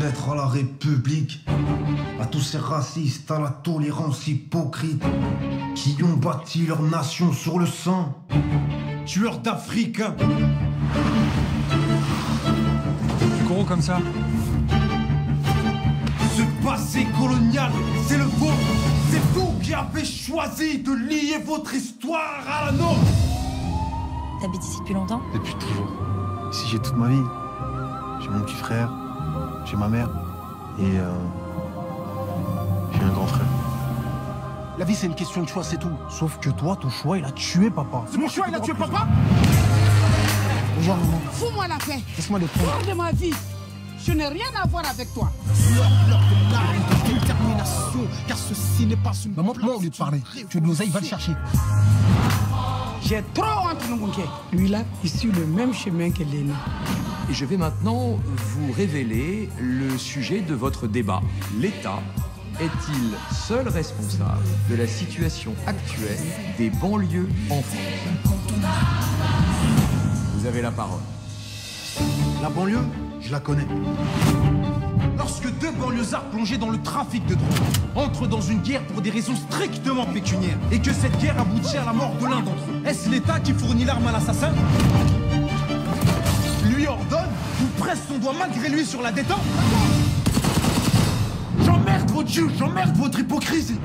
Lettre à la République, à tous ces racistes, à la tolérance hypocrite, qui ont bâti leur nation sur le sang, tueurs d'Africains. Gros comme ça Ce passé colonial, c'est le vôtre. C'est vous qui avez choisi de lier votre histoire à la nôtre. T'habites ici depuis longtemps? Depuis toujours. Ici, j'ai toute ma vie. J'ai mon petit frère, j'ai ma mère et euh, j'ai un grand frère. La vie, c'est une question de choix, c'est tout. Sauf que toi, ton choix, il a tué papa. C'est mon choix, il a tué papa Regarde, maman. Fous-moi la paix. Laisse-moi les prendre. Hors de ma vie. Je n'ai rien à voir avec toi. Détermination, car ceci n'est pas une. Maman, moi, au lieu de parler, tu as de l'oseille, va le chercher. J'ai trop honte, Nungunke. Lui là, il suit le même chemin que Léna. Et je vais maintenant vous révéler le sujet de votre débat. L'État est-il seul responsable de la situation actuelle des banlieues en France? Vous avez la parole. La banlieue, je la connais. Lorsque deux banlieusards plongés dans le trafic de drogue entrent dans une guerre pour des raisons strictement pécuniaires et que cette guerre aboutit à la mort de l'un d'entre eux, est-ce l'État qui fournit l'arme à l'assassin? Lui ordonne son doigt malgré lui sur la détente. J'emmerde votre juge, j'emmerde votre hypocrisie